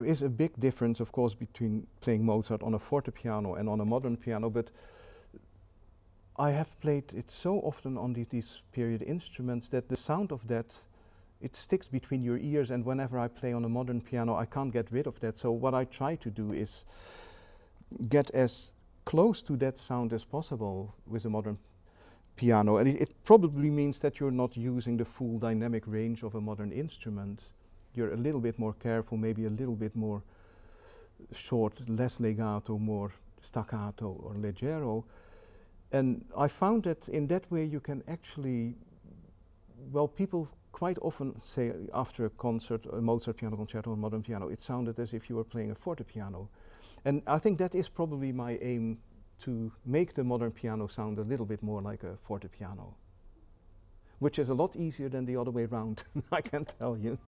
There is a big difference, of course, between playing Mozart on a forte piano and on a modern piano, but I have played it so often on the, these period instruments that the sound of that it sticks between your ears and whenever I play on a modern piano I can't get rid of that. So what I try to do is get as close to that sound as possible with a modern piano and it, it probably means that you're not using the full dynamic range of a modern instrument. You're a little bit more careful, maybe a little bit more short, less legato, more staccato or leggero and I found that in that way you can actually, well, people quite often say after a concert, a Mozart piano concerto or modern piano, it sounded as if you were playing a forte piano. And I think that is probably my aim to make the modern piano sound a little bit more like a forte piano, which is a lot easier than the other way around, I can tell you.